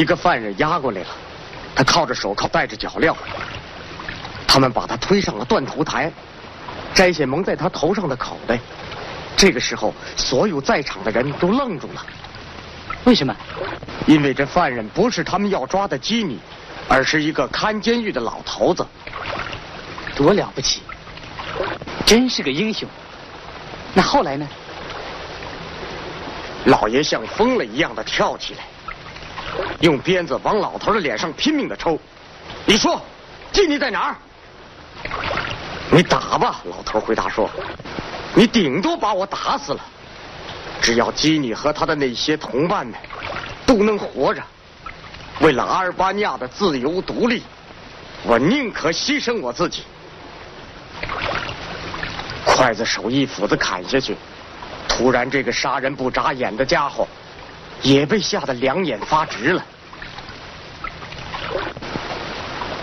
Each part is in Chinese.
一个犯人押过来了，他靠着手铐，戴着脚镣。他们把他推上了断头台，摘下蒙在他头上的口袋。这个时候，所有在场的人都愣住了。为什么？因为这犯人不是他们要抓的基尼，而是一个看监狱的老头子。多了不起，真是个英雄。那后来呢？老爷像疯了一样的跳起来，用鞭子往老头的脸上拼命的抽。你说，基尼在哪儿？你打吧，老头回答说。你顶多把我打死了，只要基尼和他的那些同伴们都能活着，为了阿尔巴尼亚的自由独立，我宁可牺牲我自己。筷子手一斧子砍下去，突然这个杀人不眨眼的家伙也被吓得两眼发直了。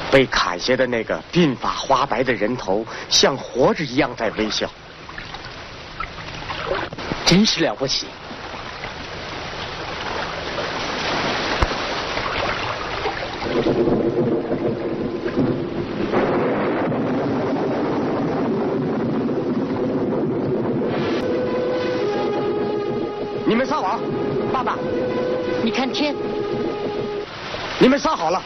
被砍下的那个鬓发花白的人头像活着一样在微笑。真是了不起！你们撒网，爸爸，你看天。你们杀好了。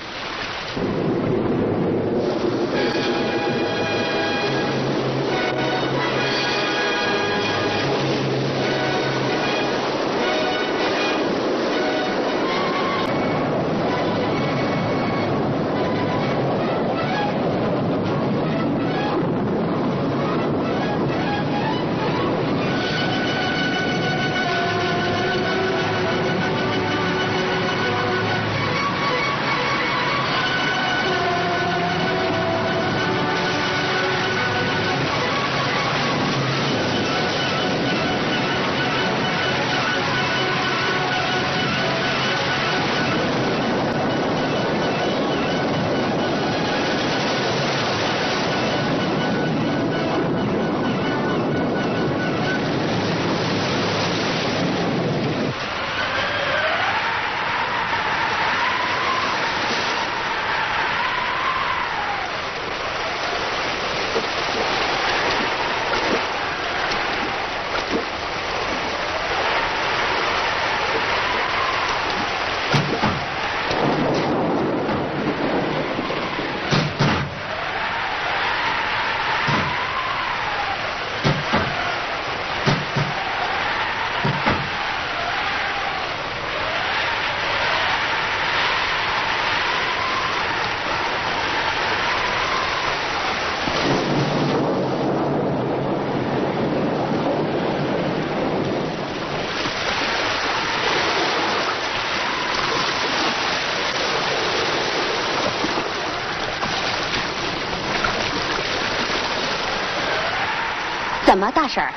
怎么，大婶儿？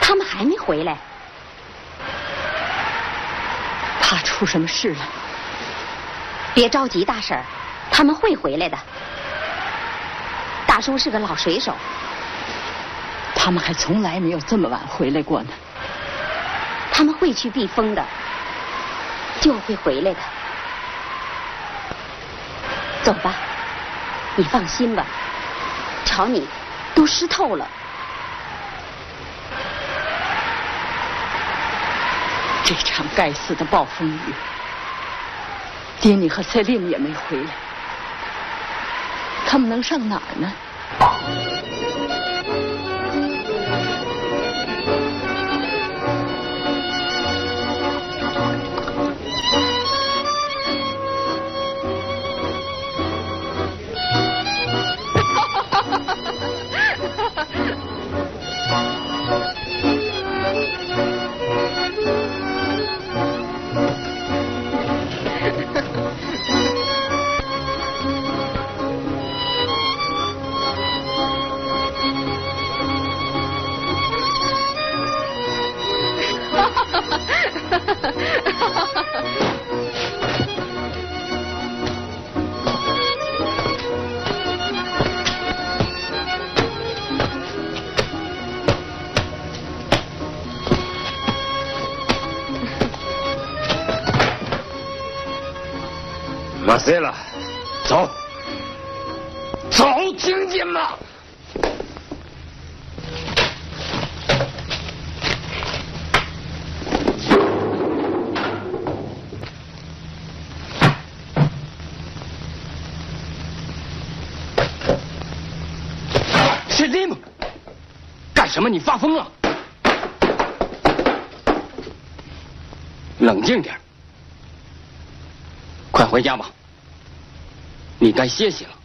他们还没回来？怕出什么事了？别着急，大婶儿，他们会回来的。大叔是个老水手，他们还从来没有这么晚回来过呢。他们会去避风的，就会回来的。走吧，你放心吧。瞧你。都湿透了。这场该死的暴风雨，爹你和赛令也没回来，他们能上哪儿呢？Ha ha ha. 马塞了，走，走，听见吗？是你吗？干什么？你发疯了？冷静点，快回家吧。你该歇息了。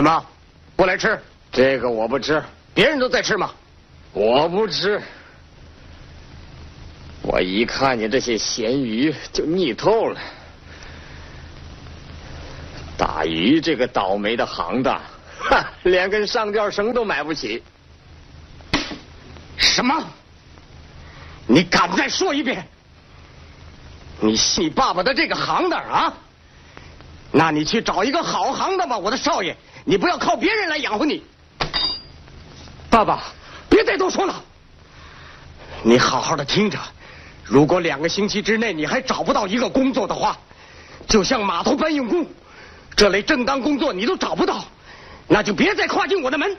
怎么不来吃？这个我不吃，别人都在吃吗？我不吃。我一看见这些咸鱼就腻透了。打鱼这个倒霉的行当，哈，连根上吊绳都买不起。什么？你敢再说一遍？你信你爸爸的这个行当啊？那你去找一个好行当吧，我的少爷。你不要靠别人来养活你。爸爸，别再多说了。你好好的听着，如果两个星期之内你还找不到一个工作的话，就像码头搬运工这类正当工作你都找不到，那就别再跨进我的门。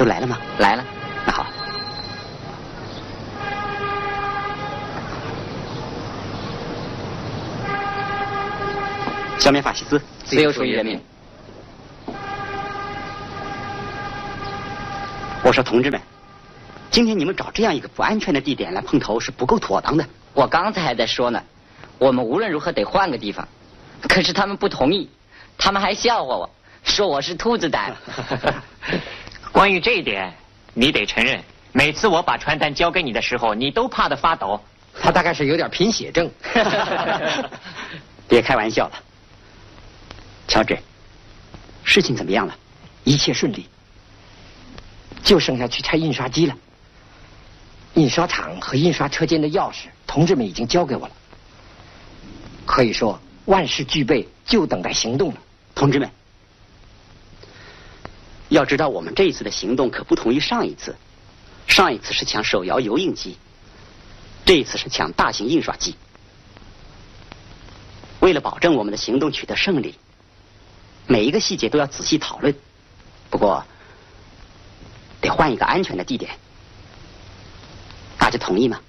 都来了吗？来了。那好。消灭法西斯自由主义人民。我说同志们今天你们找这样一个不安全的地点来碰头是不够妥当的。我刚才还在说呢我们无论如何得换个地方。可是他们不同意他们还笑话我说我是兔子胆。关于这一点，你得承认，每次我把传单交给你的时候，你都怕得发抖。他大概是有点贫血症。别开玩笑了，乔治，事情怎么样了？一切顺利，就剩下去拆印刷机了。印刷厂和印刷车间的钥匙，同志们已经交给我了。可以说万事俱备，就等待行动了。同志们，要知道我们这一次的行动可不同于上一次，上一次是抢手摇油印机，这一次是抢大型印刷机。为了保证我们的行动取得胜利，每一个细节都要仔细讨论。不过，得换一个安全的地点。大家同意吗？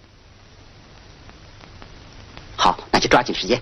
好，那就抓紧时间。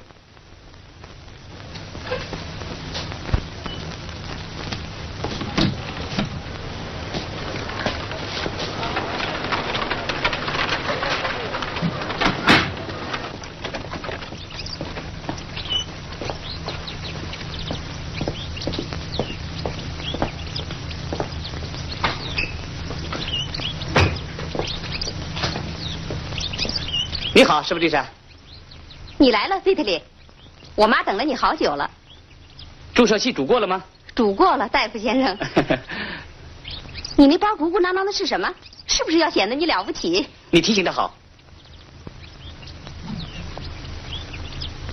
好，是不是丽莎？你来了，t 里，我妈等了你好久了。注射器煮过了吗？煮过了，大夫先生。你那包鼓鼓囊囊的是什么？是不是要显得你了不起？你提醒的好。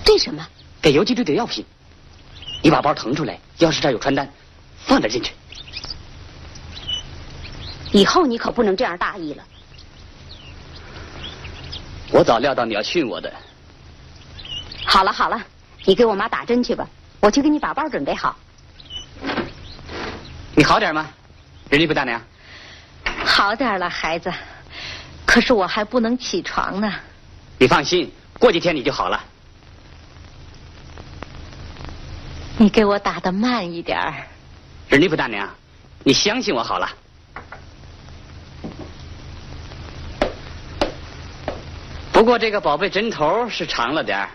这什么？给游击队的药品。你把包腾出来，要是这儿有传单，放点进去。以后你可不能这样大意了。我早料到你要训我的。好了好了，你给我妈打针去吧，我去给你把包准备好。你好点吗，人力不大娘？好点了，孩子。可是我还不能起床呢。你放心，过几天你就好了。你给我打的慢一点儿。人力不大娘，你相信我好了。不过这个宝贝针头是长了点儿，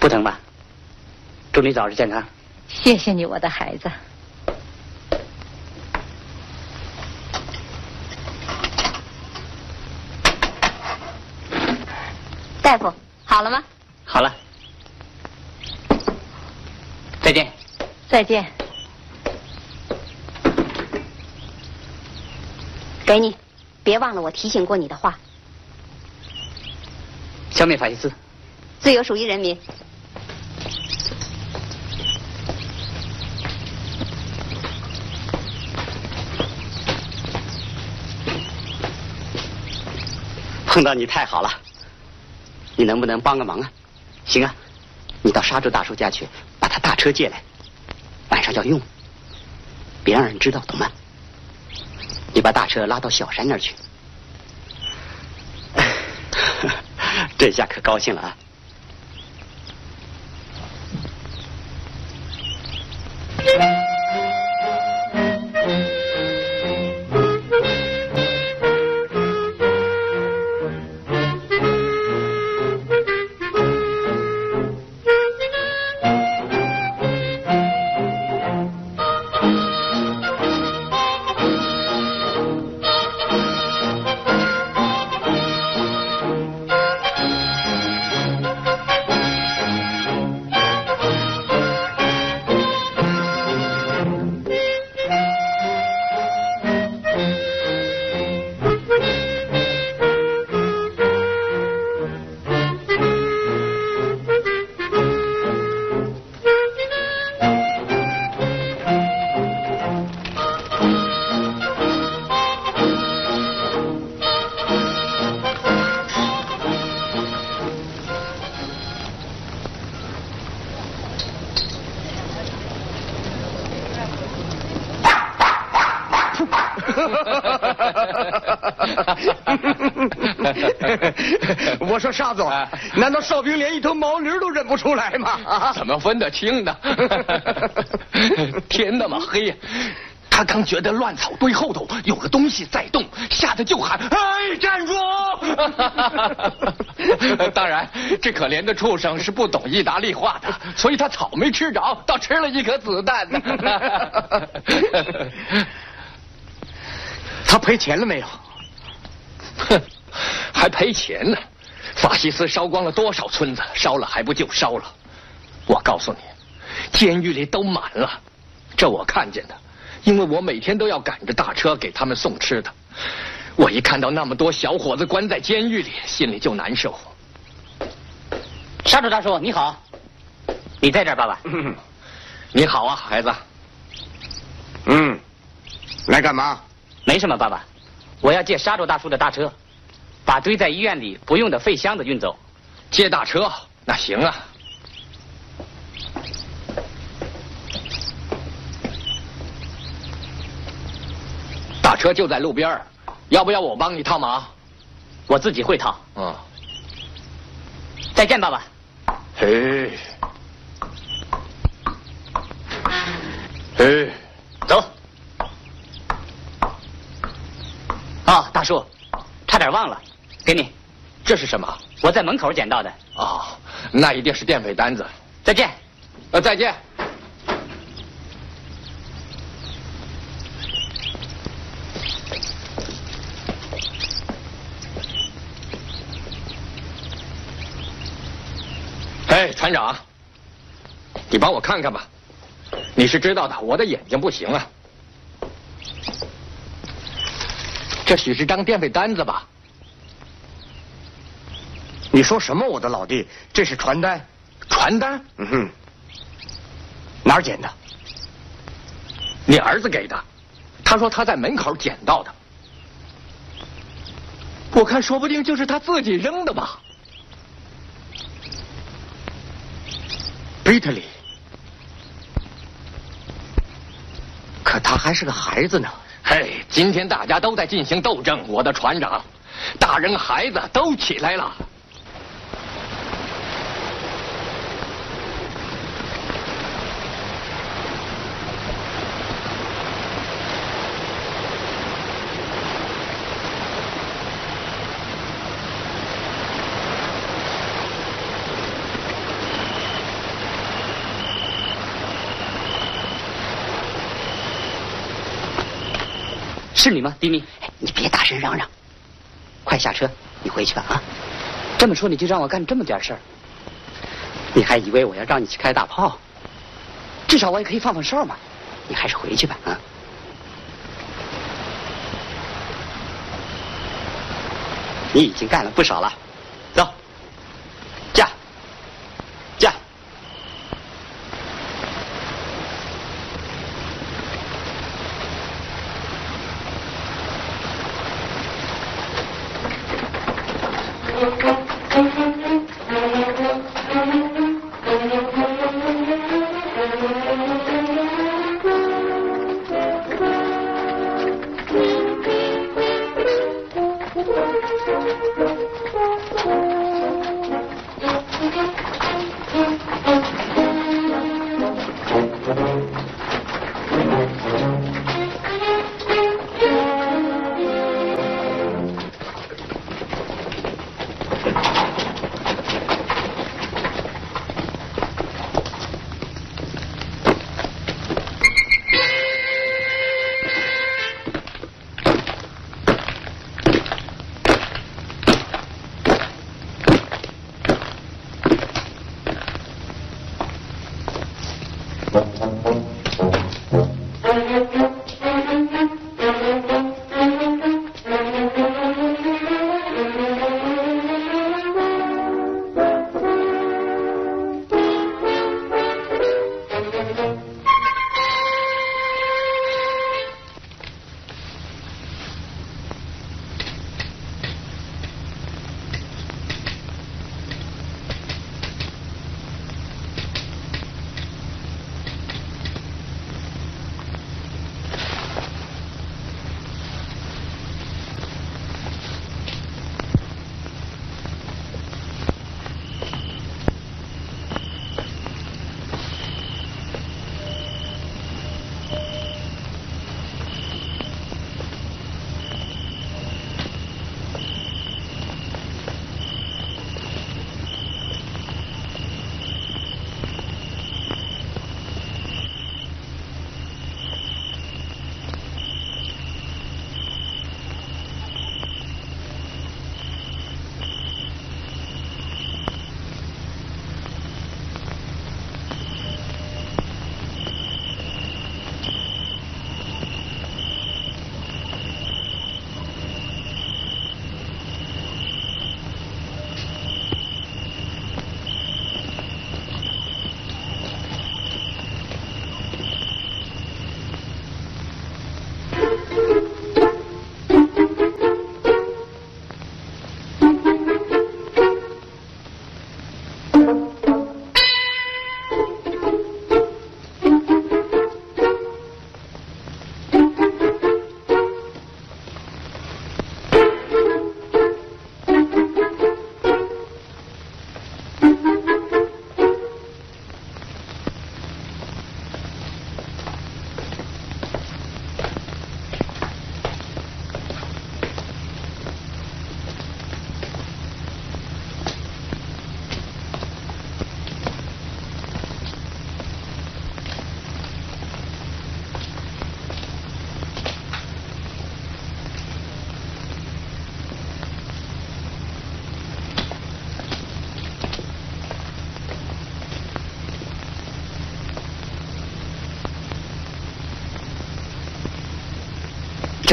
不疼吧？祝你早日健康。谢谢你，我的孩子。大夫，好了吗？好了，再见。再见。给你，别忘了我提醒过你的话。消灭法西斯。自由属于人民。碰到你太好了。你能不能帮个忙啊？行啊，你到沙洲大叔家去，把他大车借来，晚上要用，别让人知道，懂吗？你把大车拉到小山那儿去。这下可高兴了啊！说沙总，难道哨兵连一头毛驴都认不出来吗？啊，怎么分得清呢？天那么黑，他刚觉得乱草堆后头有个东西在动，吓得就喊：“哎，站住！” 当然，这可怜的畜生是不懂意大利话的，所以他草没吃着，倒吃了一颗子弹呢。他赔钱了没有？哼，还赔钱呢！法西斯烧光了多少村子，烧了还不就烧了？我告诉你，监狱里都满了，这我看见的，因为我每天都要赶着大车给他们送吃的。我一看到那么多小伙子关在监狱里，心里就难受。沙主大叔，你好，你在这儿，爸爸。你好啊，孩子。嗯，来干嘛？没什么，爸爸，我要借沙洲大叔的大车，把堆在医院里不用的废箱子运走。借大车？那行啊。大车就在路边要不要我帮你套马？我自己会套。嗯。再见，爸爸。嘿。嘿。走。啊，大叔，差点忘了，给你。这是什么？我在门口捡到的。哦，那一定是电费单子。再见。呃，再见。哎，船长，你帮我看看吧。你是知道的，我的眼睛不行啊。这许是张电费单子吧？你说什么，我的老弟？这是传单。传单？嗯哼。哪儿捡的？你儿子给的。他说他在门口捡到的。我看说不定就是他自己扔的吧。贝特里，可他还是个孩子呢。嘿，今天大家都在进行斗争，我的船长，大人孩子都起来了。是你吗，迪米？你别大声嚷嚷，快下车，你回去吧啊！这么说你就让我干这么点事儿？你还以为我要让你去开大炮？至少我也可以放放哨嘛。你还是回去吧啊！你已经干了不少了，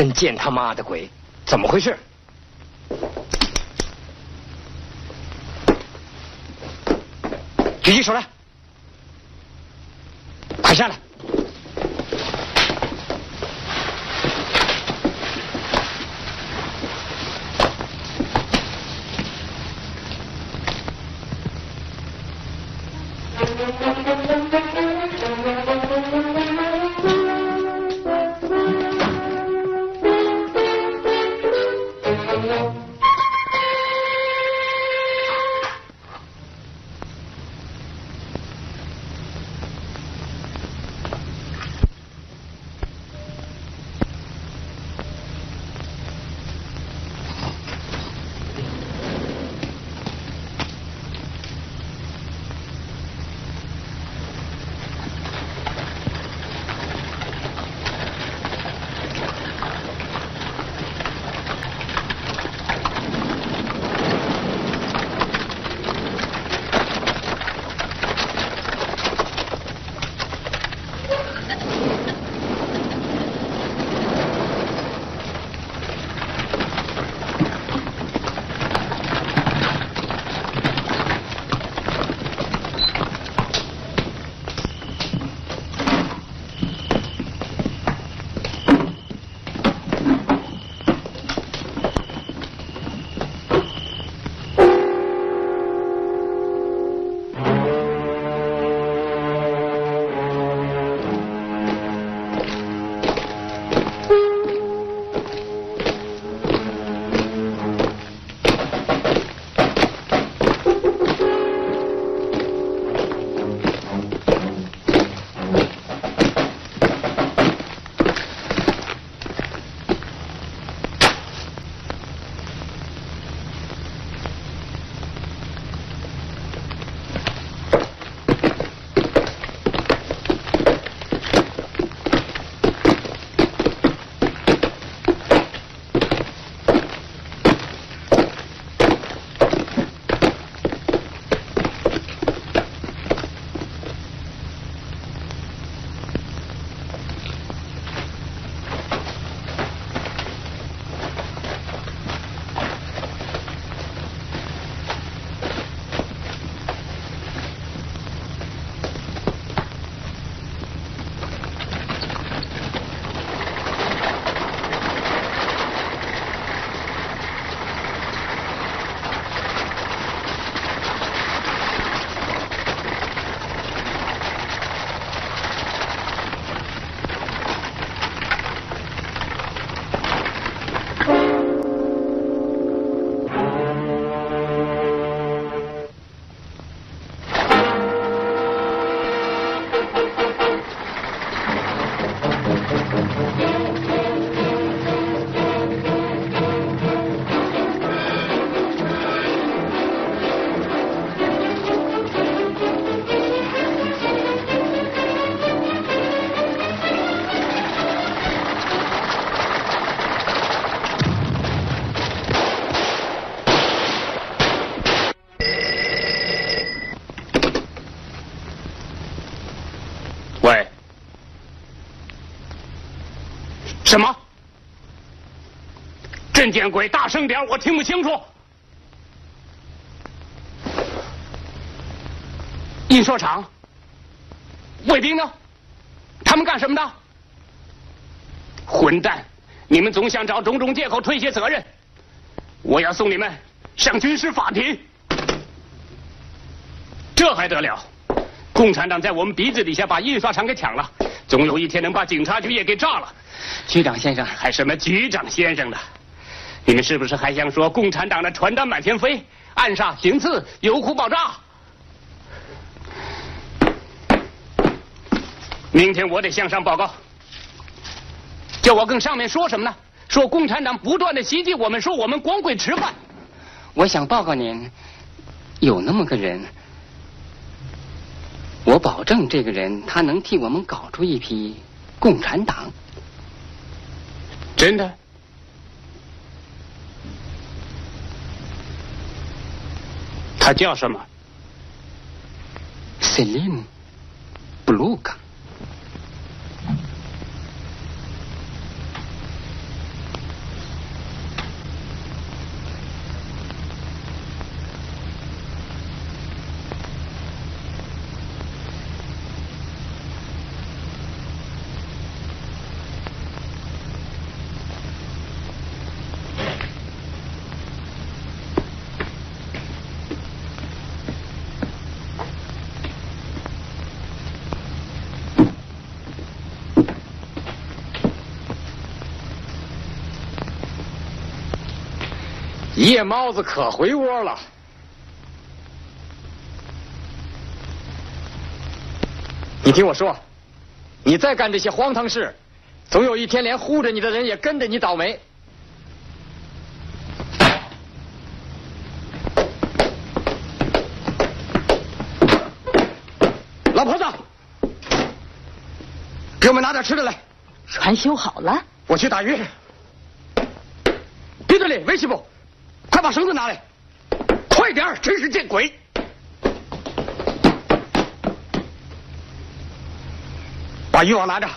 真见他妈的鬼！怎么回事？举起手来！快下来！什么？镇见鬼！大声点，我听不清楚。印刷厂，卫兵呢？他们干什么的？混蛋！你们总想找种种借口推卸责任。我要送你们上军事法庭。这还得了？共产党在我们鼻子底下把印刷厂给抢了，总有一天能把警察局也给炸了。局长先生，还什么局长先生的？你们是不是还想说共产党的传单满天飞，暗杀、行刺、油库爆炸？明天我得向上报告，叫我跟上面说什么呢？说共产党不断的袭击我们，说我们光棍吃饭。我想报告您，有那么个人，我保证这个人他能替我们搞出一批共产党。真的？他叫什么？Selim 夜猫子可回窝了。你听我说，你再干这些荒唐事，总有一天连护着你的人也跟着你倒霉。老婆子，给我们拿点吃的来。船修好了，我去打鱼。别这里，维系部，把绳子拿来，快点真是见鬼！把渔网拿着。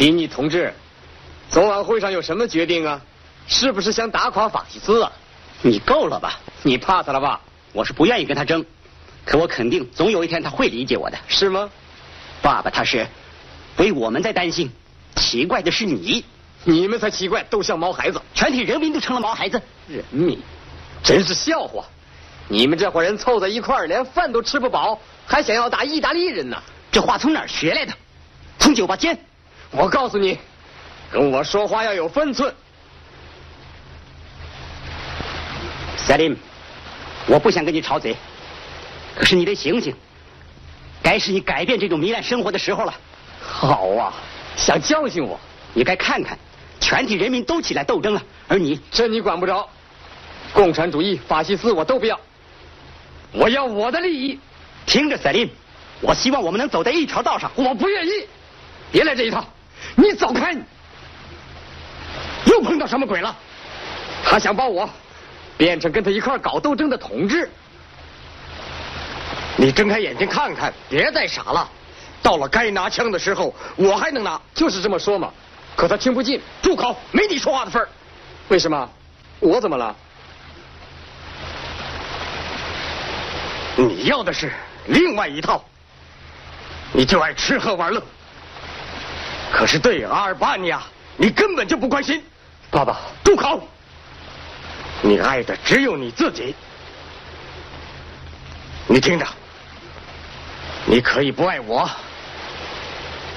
迪尼同志，昨晚会上有什么决定啊？是不是想打垮法西斯啊？你够了吧？你怕他了吧？我是不愿意跟他争，可我肯定总有一天他会理解我的。是吗？爸爸他是为我们在担心，奇怪的是你，你们才奇怪，都像毛孩子，全体人民都成了毛孩子。人民，真是笑话！你们这伙人凑在一块儿，连饭都吃不饱，还想要打意大利人呢？这话从哪儿学来的？从酒吧间。我告诉你，跟我说话要有分寸。萨林，我不想跟你吵嘴，可是你得醒醒，该是你改变这种糜烂生活的时候了。好啊，想教训我？你该看看，全体人民都起来斗争了，而你这你管不着。共产主义、法西斯我都不要，我要我的利益。听着，萨林，我希望我们能走在一条道上。我不愿意，别来这一套。你走开！又碰到什么鬼了？他想把我变成跟他一块搞斗争的统治。你睁开眼睛看看，别再傻了。到了该拿枪的时候，我还能拿，就是这么说嘛。可他听不进，住口！没你说话的份儿。为什么？我怎么了？你要的是另外一套，你就爱吃喝玩乐。可是对阿尔巴尼亚，你根本就不关心。爸爸，住口！你爱的只有你自己。你听着，你可以不爱我，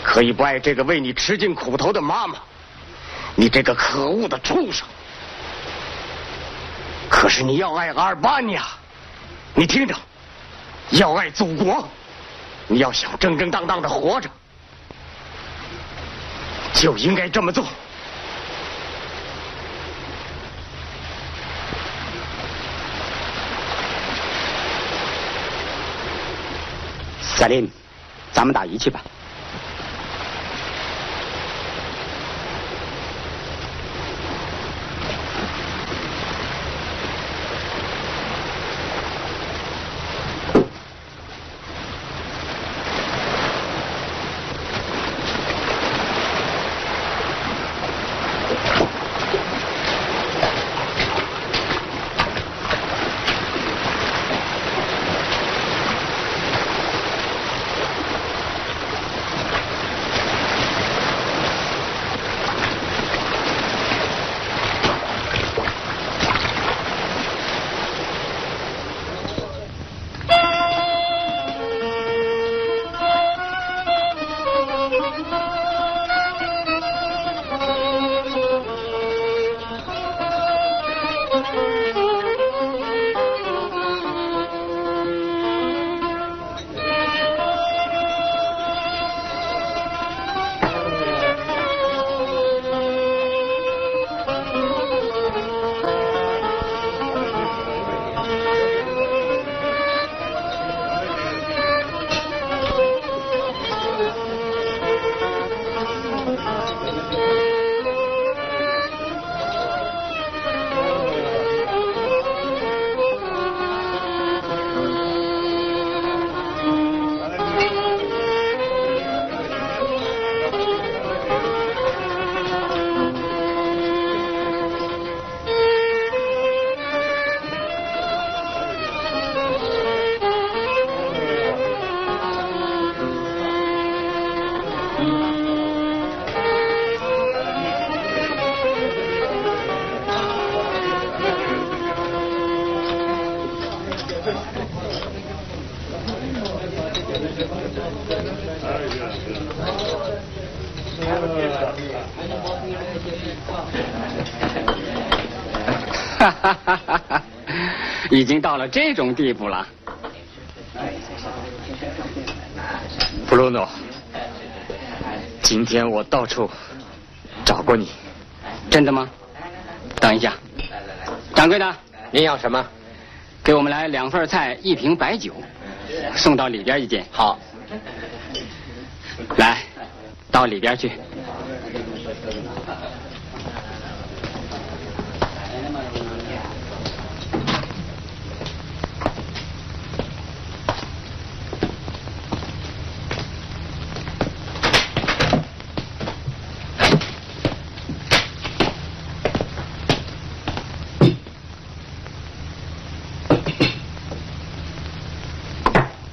可以不爱这个为你吃尽苦头的妈妈，你这个可恶的畜生。可是你要爱阿尔巴尼亚，你听着，要爱祖国，你要想正正当当的活着。就应该这么做。赛琳，咱们打鱼去吧。已经到了这种地步了。布鲁诺，今天我到处找过你，真的吗？等一下，掌柜的，您要什么？给我们来两份菜，一瓶白酒，送到里边一间。好，来，到里边去。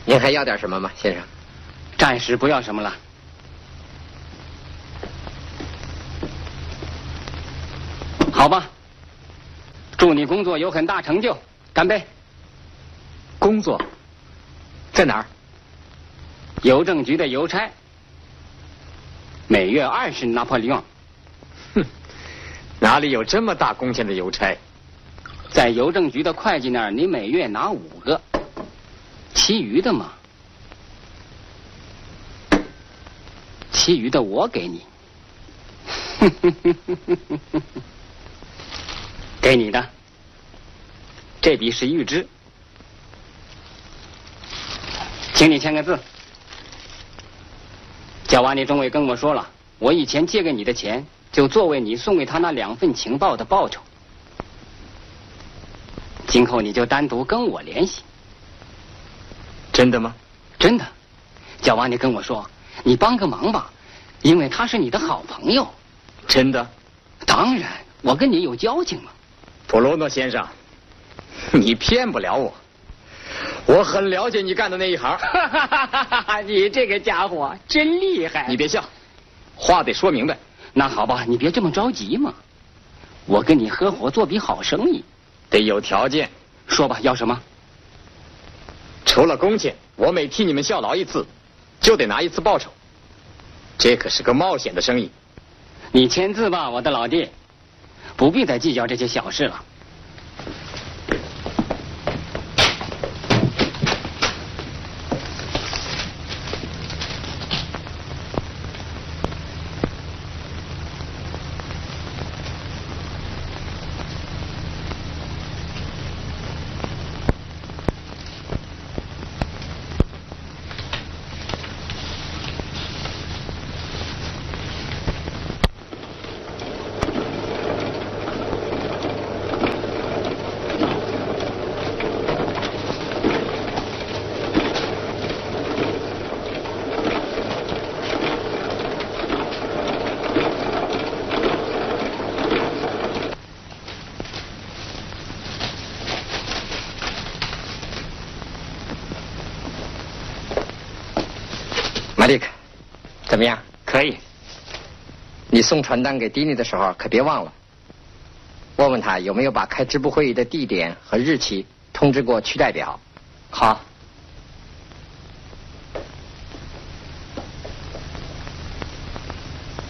您还要点什么吗，先生？暂时不要什么了。好吧，祝你工作有很大成就，干杯！工作在哪儿？邮政局的邮差，每月二十拿破仑。哼，哪里有这么大工钱的邮差？在邮政局的会计那儿，你每月拿五个，其余的嘛，其余的我给你。给你的，这笔是预支，请你签个字。小瓦尼中尉跟我说了，我以前借给你的钱，就作为你送给他那两份情报的报酬。今后你就单独跟我联系。真的吗？真的，小瓦尼跟我说，你帮个忙吧，因为他是你的好朋友。真的？当然，我跟你有交情嘛。普罗诺先生，你骗不了我，我很了解你干的那一行。你这个家伙真厉害！你别笑，话得说明白。那好吧，你别这么着急嘛。我跟你合伙做笔好生意，得有条件。说吧，要什么？除了工钱，我每替你们效劳一次，就得拿一次报酬。这可是个冒险的生意。你签字吧，我的老弟。不必再计较这些小事了。马利克，怎么样？可以。你送传单给迪尼的时候，可别忘了问问他有没有把开支部会议的地点和日期通知过区代表。好。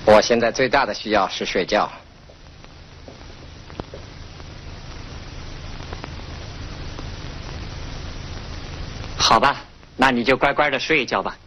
我现在最大的需要是睡觉。好吧，那你就乖乖的睡一觉吧。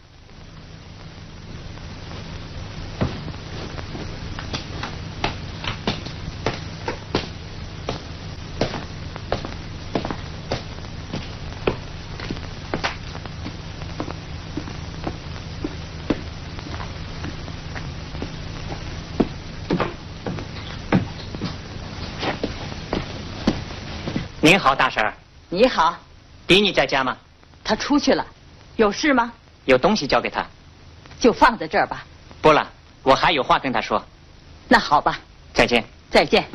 您好，大婶儿。你好。迪尼在家吗？他出去了，有事吗？有东西交给他。就放在这儿吧。不了，我还有话跟他说。那好吧。再见。再见。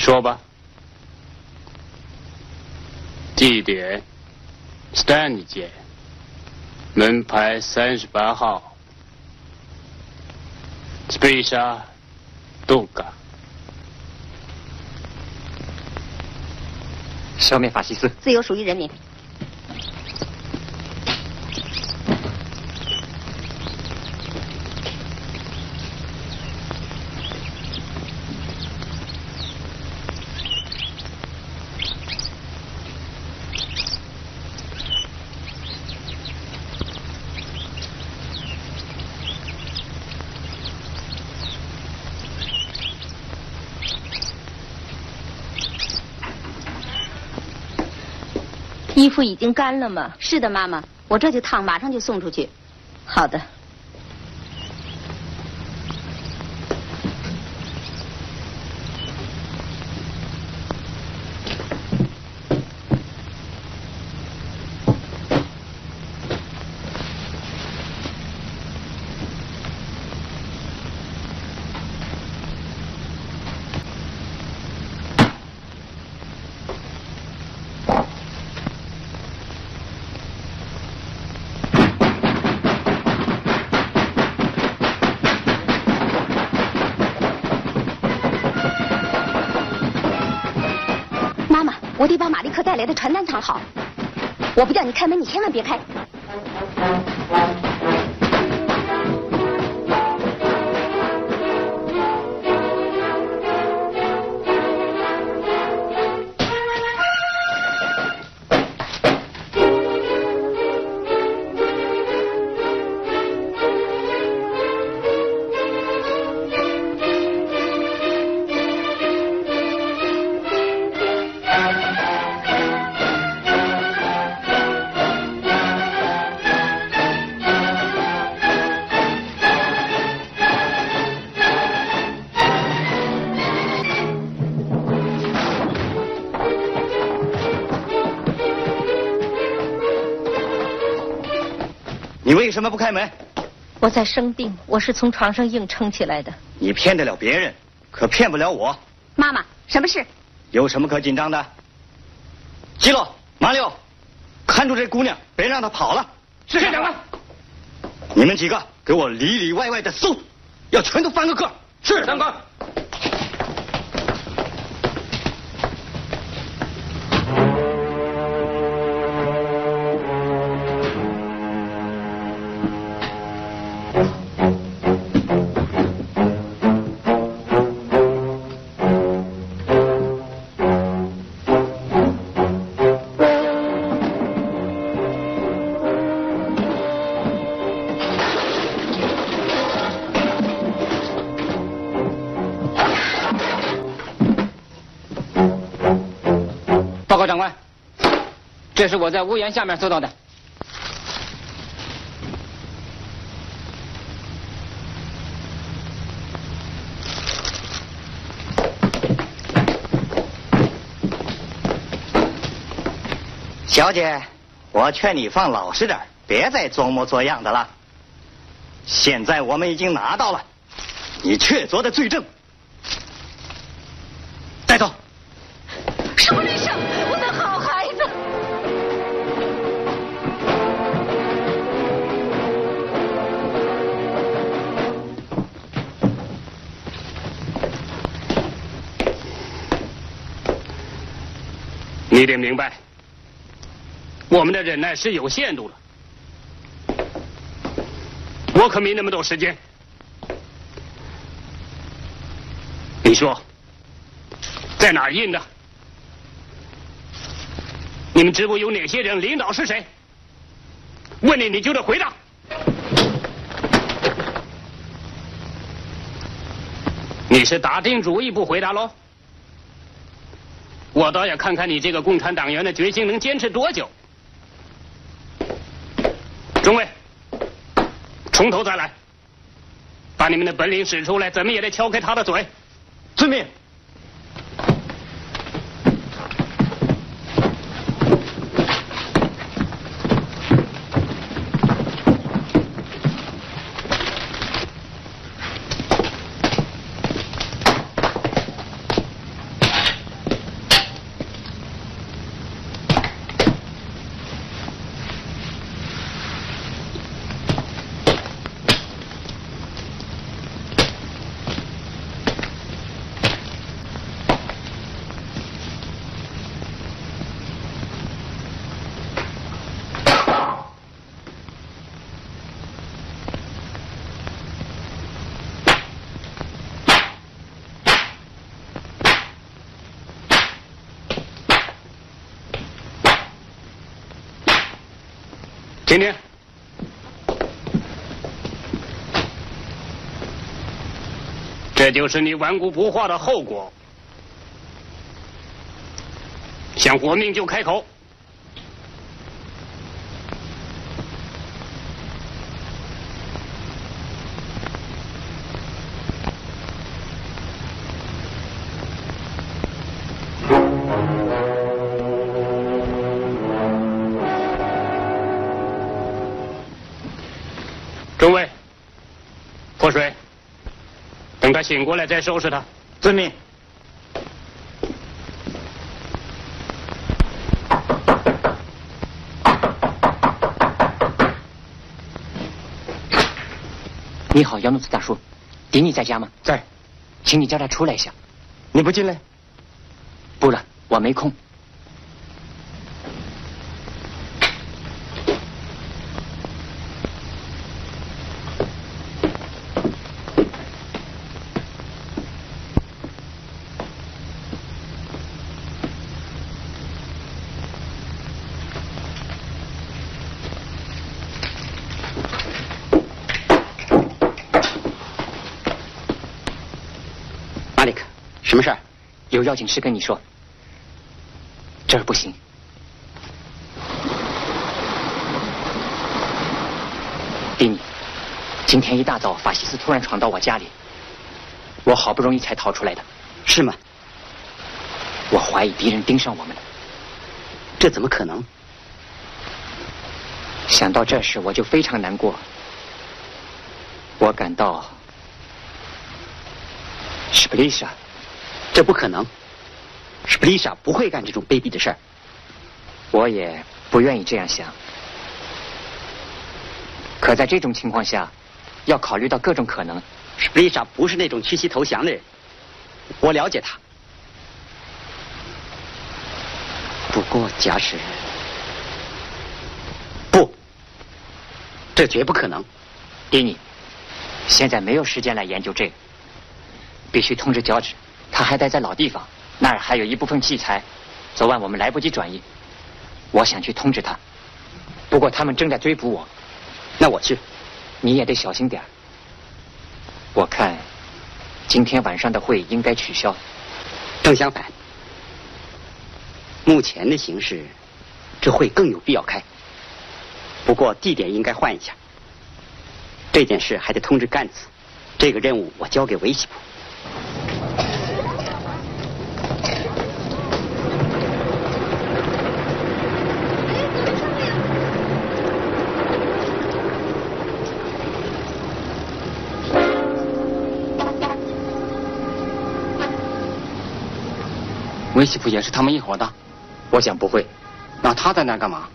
说吧。地点：Stanley 街，门牌三十八号。Spesa Duga。消灭法西斯，自由属于人民。已经干了吗？是的，妈妈，我这就烫，马上就送出去。好的。带来的传单藏好。我不叫你开门，你千万别开。什么不开门？我在生病，我是从床上硬撑起来的。你骗得了别人，可骗不了我。妈妈，什么事？有什么可紧张的？基洛、马六，看住这姑娘，别让她跑了。是长官。你们几个给我里里外外的搜，要全都翻个个。是长官。这是我在屋檐下面搜到的。小姐，我劝你放老实点，别再装模作样的了。现在我们已经拿到了你确凿的罪证，你得明白，我们的忍耐是有限度的。我可没那么多时间。你说，在哪儿印的？你们支部有哪些人？领导是谁？问你，你就得回答。你是打定主意不回答喽？我倒要看看你这个共产党员的决心能坚持多久。中尉，从头再来，把你们的本领使出来，怎么也得敲开他的嘴。遵命。今天，这就是你顽固不化的后果。想活命就开口。他醒过来再收拾他。遵命。你好，姚诺子大叔，迪尼在家吗？在，请你叫他出来一下。你不进来？不了，我没空。马里克，什么事儿？有要紧事跟你说。这儿不行。迪尼，今天一大早，法西斯突然闯到我家里，我好不容易才逃出来的。是吗？我怀疑敌人盯上我们了。这怎么可能？想到这事，我就非常难过。我感到，史普利莎，这不可能。史普利莎不会干这种卑鄙的事儿。我也不愿意这样想。可在这种情况下，要考虑到各种可能。史普利莎不是那种屈膝投降的人，我了解她。不过，假使不，这绝不可能。迪尼，现在没有时间来研究这个，必须通知乔治，他还待在老地方，那儿还有一部分器材，昨晚我们来不及转移。我想去通知他，不过他们正在追捕我。那我去，你也得小心点儿我看，今天晚上的会应该取消。正相反，目前的形势，这会更有必要开。不过地点应该换一下。这件事还得通知干子，这个任务我交给维西普。梅西普也是他们一伙的，我想不会。那他在那干嘛？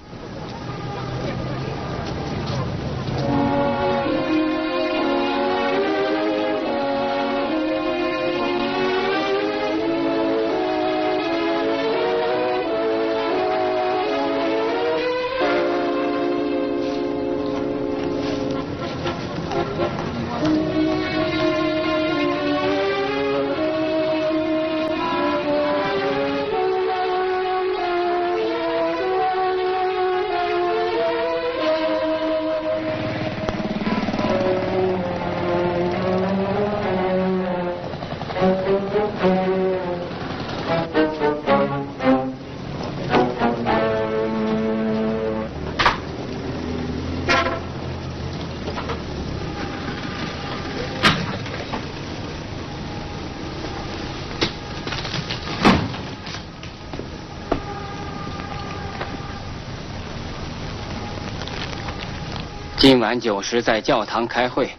今晚九时在教堂开会，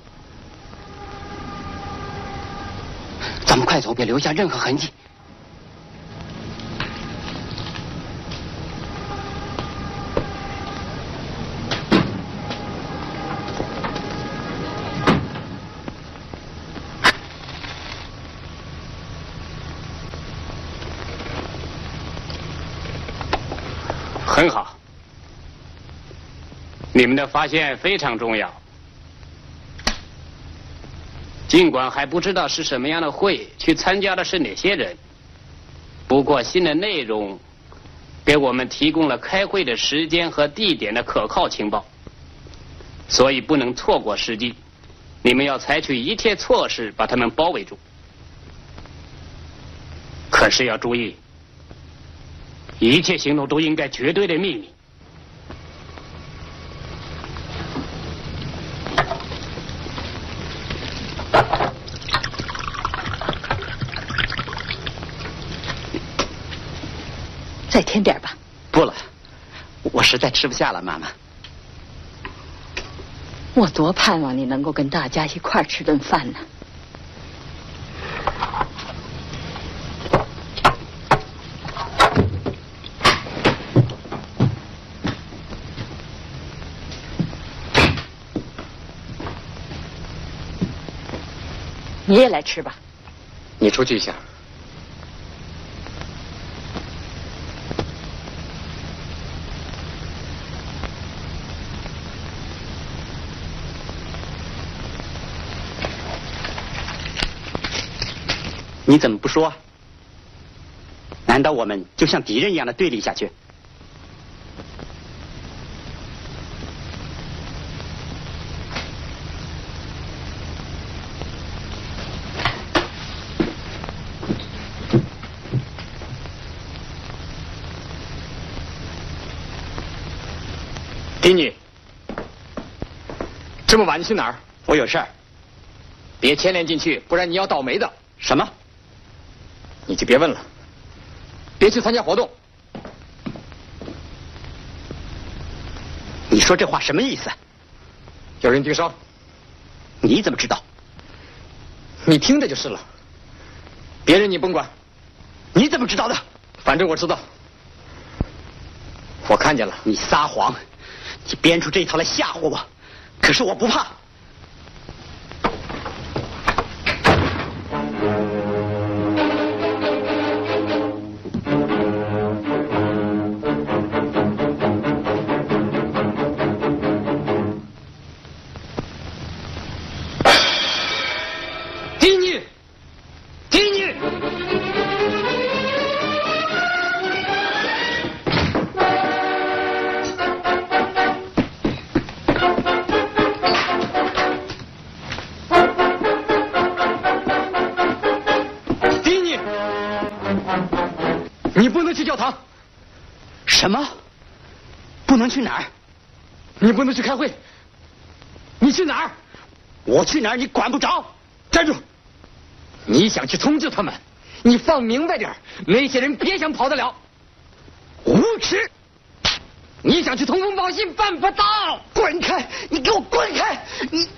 咱们快走，别留下任何痕迹。很好，你们的发现非常重要。尽管还不知道是什么样的会，去参加的是哪些人，不过新的内容给我们提供了开会的时间和地点的可靠情报。所以不能错过时机。你们要采取一切措施把他们包围住。可是要注意，一切行动都应该绝对的秘密。再添点吧。不了，我实在吃不下了，妈妈。我多盼望你能够跟大家一块儿吃顿饭呢。你也来吃吧。你出去一下。你怎么不说？难道我们就像敌人一样的对立下去？迪尼，这么晚你去哪儿？我有事儿。别牵连进去，不然你要倒霉的。什么？就别问了。别去参加活动。你说这话什么意思？有人盯梢。你怎么知道？你听着就是了。别人你甭管。你怎么知道的？反正我知道。我看见了。你撒谎！你编出这一套来吓唬我，可是我不怕。你不能去开会。你去哪儿？我去哪儿你管不着。站住！你想去通知他们，你放明白点那些人别想跑得了。无耻！你想去通风报信，办不到。滚开！你给我滚开！你。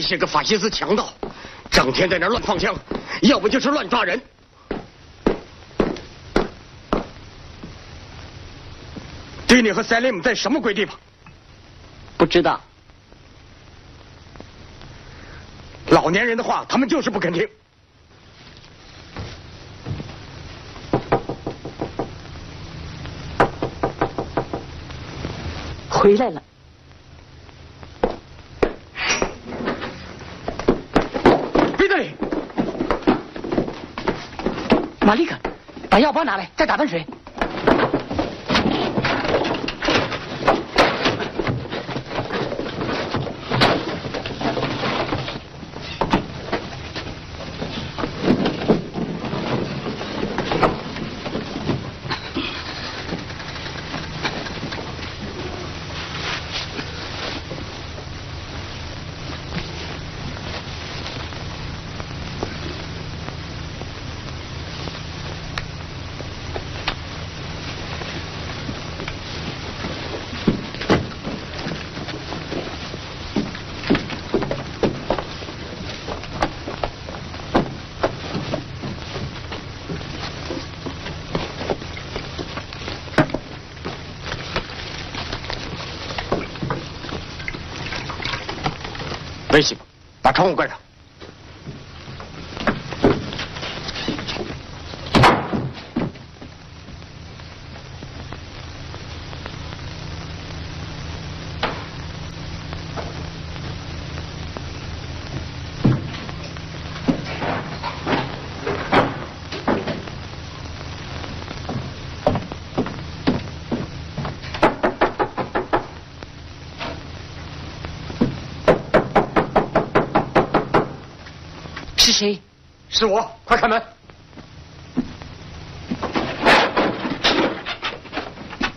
这些个法西斯强盗，整天在那乱放枪，要不就是乱抓人。迪尼和塞利姆在什么鬼地方？不知道。老年人的话，他们就是不肯听。回来了，彼得里，玛莉克，把药包拿来，再打盆水。没戏吧？把窗户关上。是谁？是我，快开门！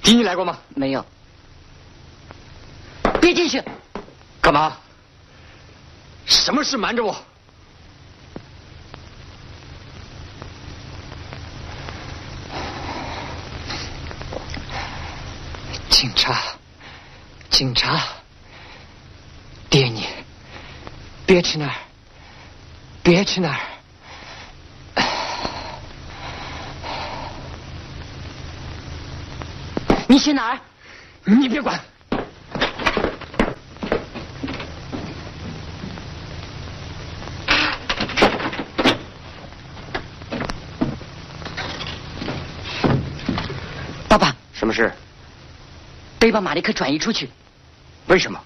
迪尼来过吗？没有。别进去！干嘛？什么事瞒着我？警察，警察，爹你，别去那儿，别去那儿。你去哪儿？你别管。爸爸，什么事？得把马利克转移出去。为什么？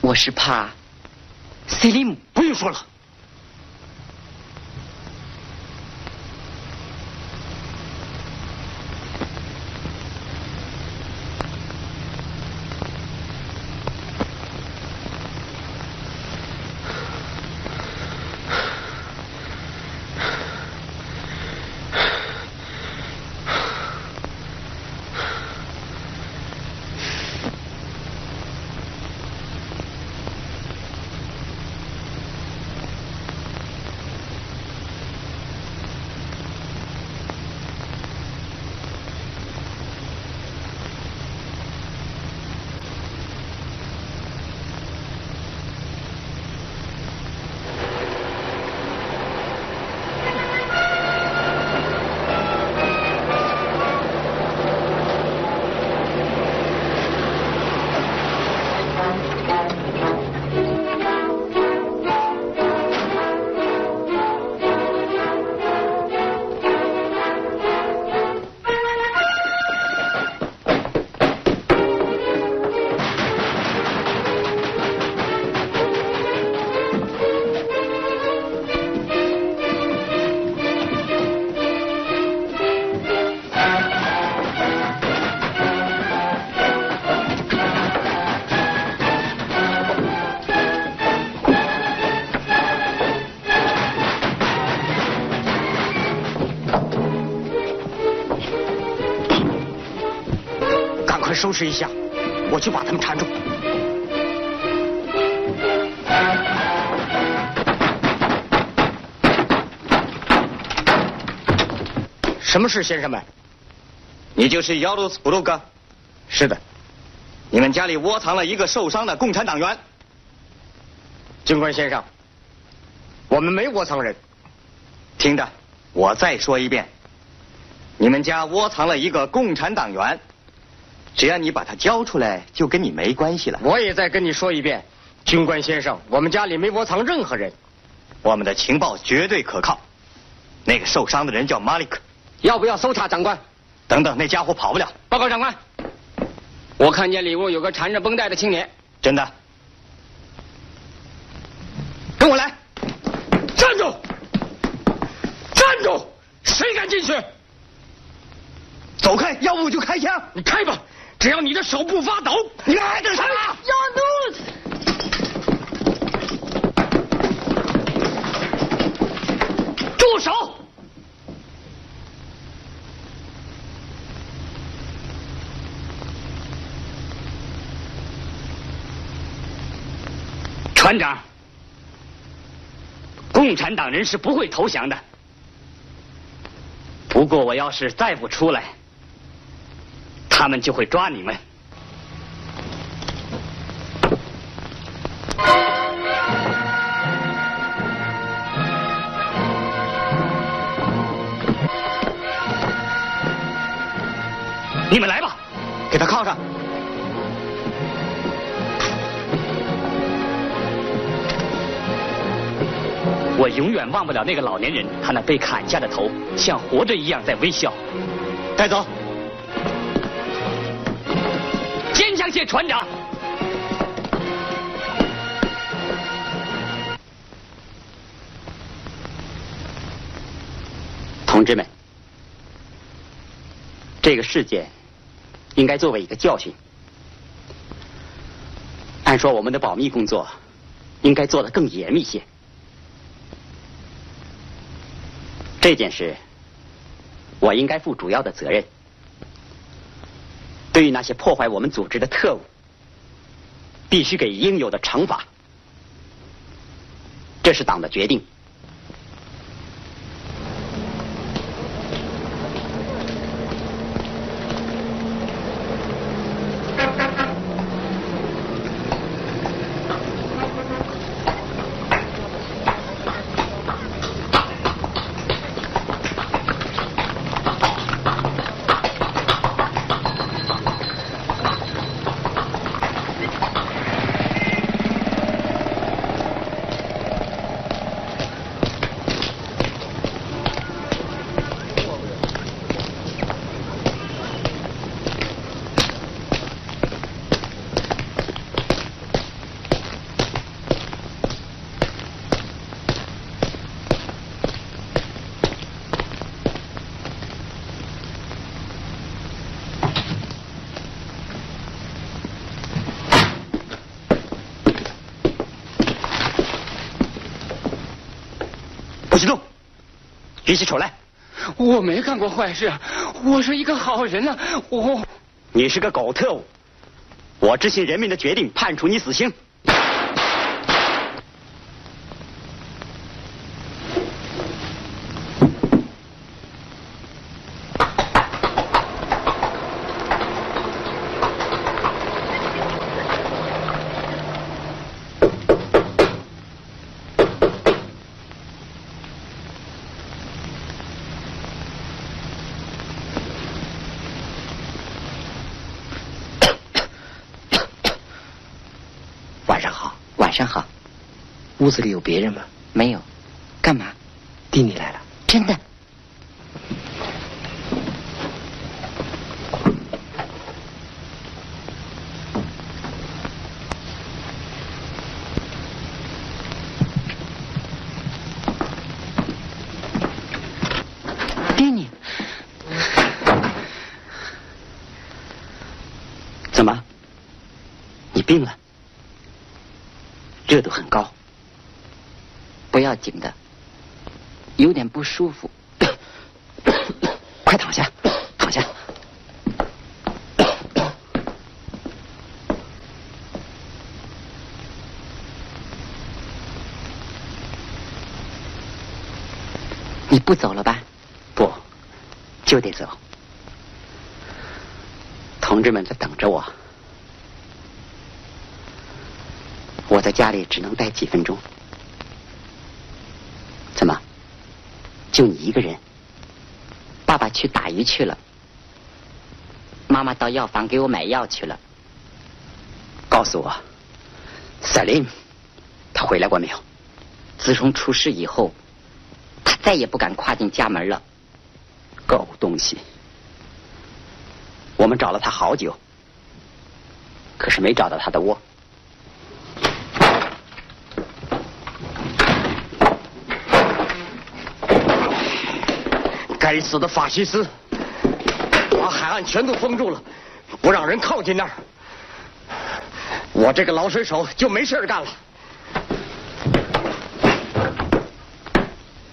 我是怕塞利姆。不用说了。收拾一下，我去把他们缠住。什么事，先生们？你就是姚鲁斯普鲁格？是的。你们家里窝藏了一个受伤的共产党员，军官先生，我们没窝藏人。听着，我再说一遍，你们家窝藏了一个共产党员，只要你把他交出来，就跟你没关系了。我也再跟你说一遍，军官先生，我们家里没窝藏任何人。我们的情报绝对可靠。那个受伤的人叫马里克，要不要搜查，长官？等等，那家伙跑不了。报告长官，我看见里屋有个缠着绷带的青年。真的？跟我来！站住！站住！谁敢进去？走开，要不我就开枪。你开吧，只要你的手不发抖。你还等什么？住手！船长，共产党人是不会投降的。不过我要是再不出来，他们就会抓你们。你们来吧，给他铐上。我永远忘不了那个老年人，他那被砍下的头像活着一样在微笑。带走。坚强些，船长。同志们，这个事件应该作为一个教训。按说我们的保密工作应该做得更严密些。这件事，我应该负主要的责任。对于那些破坏我们组织的特务，必须给应有的惩罚。这是党的决定。不许动！举起手来！我没干过坏事，我是一个好人啊！我……你是个狗特务！我执行人民的决定，判处你死刑。晚上好，晚上好。屋子里有别人吗？没有。干嘛？弟你来了。真的。爹你。怎么？你病了？热度很高。不要紧的，有点不舒服。快躺下，躺下。你不走了吧？不，就得走。同志们在等着我。我在。家里只能待几分钟。怎么？就你一个人？爸爸去打鱼去了，妈妈到药房给我买药去了。告诉我，Salim，他回来过没有？自从出事以后，他再也不敢跨进家门了。狗东西！我们找了他好久，可是没找到他的窝。该死的法西斯，把海岸全都封住了，不让人靠近那儿。我这个老水手就没事干了。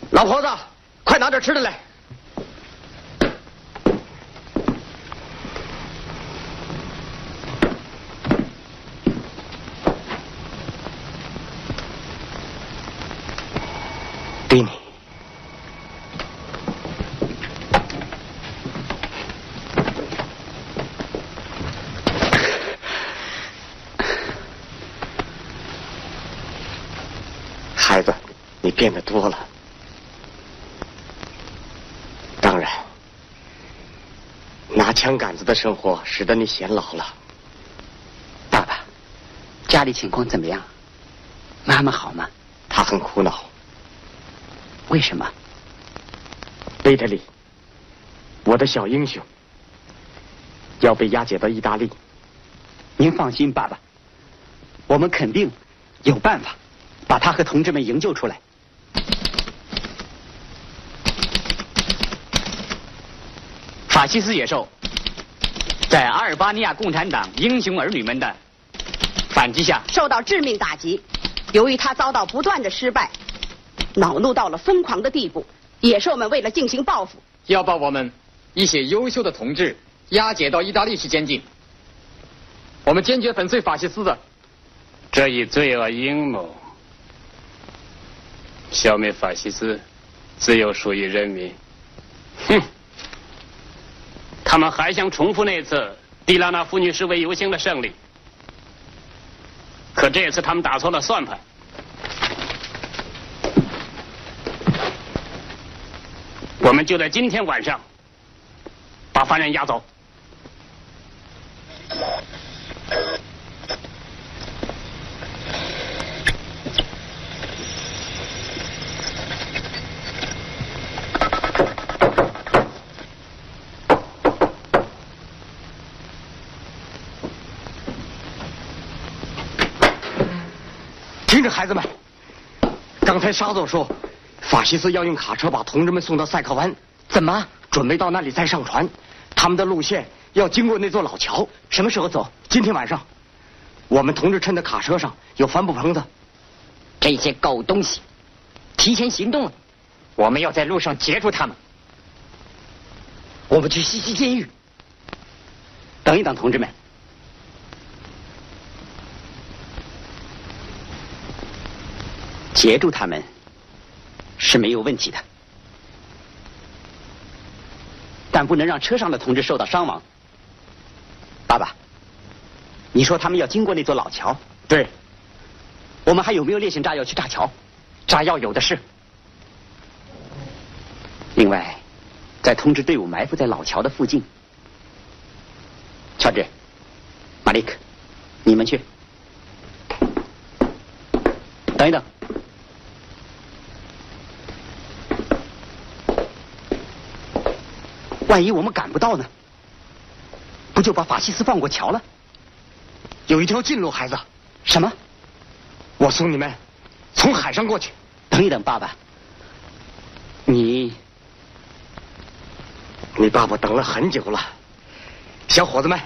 老婆子，快拿点吃的来。蒂尼，孩子，你变得多了。当然，拿枪杆子的生活使得你显老了。爸爸，家里情况怎么样？妈妈好吗？他很苦恼。为什么？贝特利，我的小英雄，要被押解到意大利。您放心，爸爸，我们肯定有办法把他和同志们营救出来。法西斯野兽在阿尔巴尼亚共产党英雄儿女们的反击下受到致命打击。由于他遭到不断的失败。恼怒到了疯狂的地步，野兽们为了进行报复，要把我们一些优秀的同志押解到意大利去监禁。我们坚决粉碎法西斯的这一罪恶阴谋。消灭法西斯，自由属于人民。哼！他们还想重复那次蒂拉纳妇女示威游行的胜利，可这次他们打错了算盘。我们就在今天晚上把犯人押走。听着，孩子们，刚才沙总说。法西斯要用卡车把同志们送到塞克湾，怎么准备到那里再上船？他们的路线要经过那座老桥，什么时候走？今天晚上。我们同志趁着卡车上有帆布棚子，这些狗东西提前行动了，我们要在路上截住他们。我们去西西监狱。等一等，同志们，截住他们。是没有问题的，但不能让车上的同志受到伤亡。爸爸，你说他们要经过那座老桥？对。我们还有没有烈性炸药去炸桥？炸药有的是。另外，再通知队伍埋伏在老桥的附近。乔治，马利克，你们去。等一等。万一我们赶不到呢？不就把法西斯放过桥了？有一条近路，孩子。什么？我送你们从海上过去。等一等，爸爸。你，你爸爸等了很久了。小伙子们，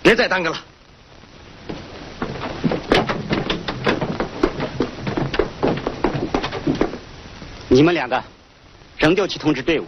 别再耽搁了。你们两个仍旧去通知队伍。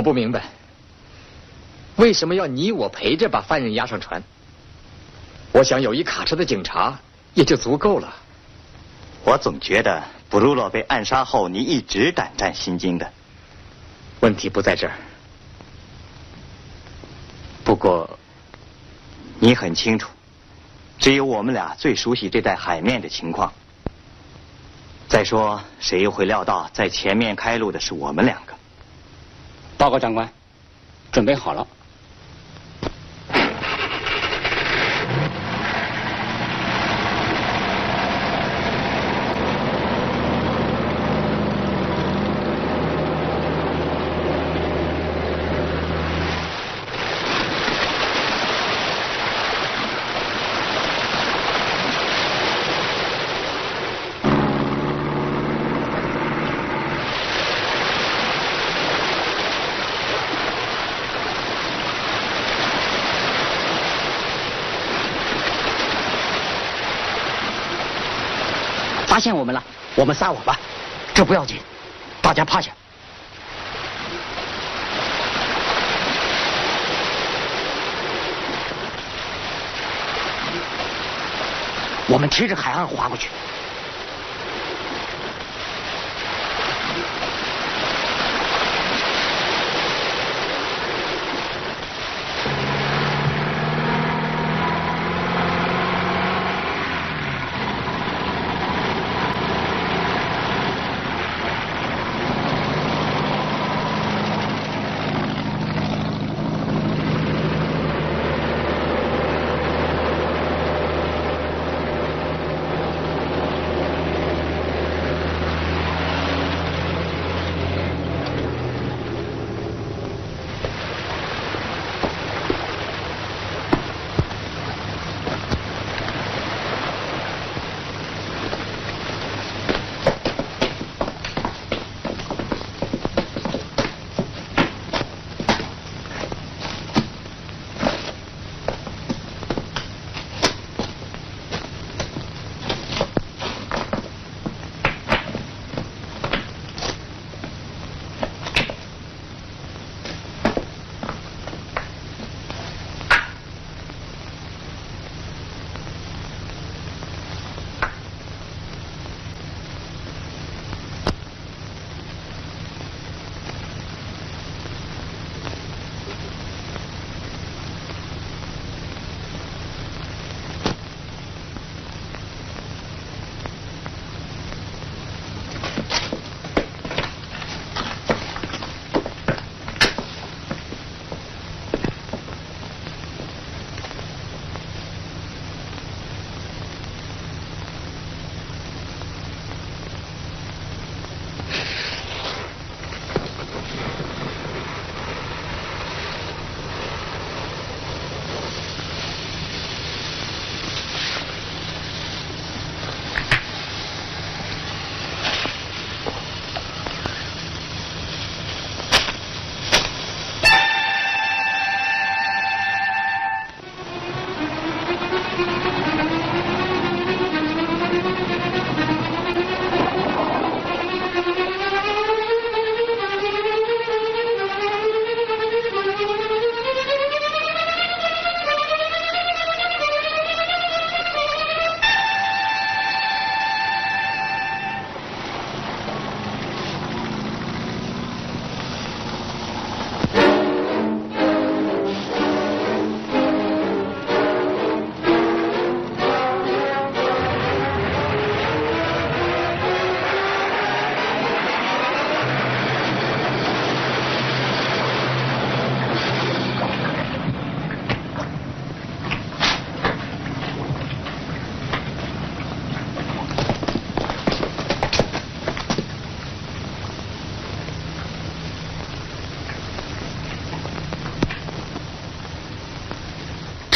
我不明白，为什么要你我陪着把犯人押上船？我想有一卡车的警察也就足够了。我总觉得布鲁洛被暗杀后，你一直胆战心惊的。问题不在这儿。不过，你很清楚，只有我们俩最熟悉这带海面的情况。再说，谁又会料到在前面开路的是我们两个？报告长官，准备好了。发现我们了，我们撒网吧，这不要紧，大家趴下。我们贴着海岸划过去。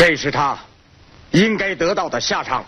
这是他应该得到的下场。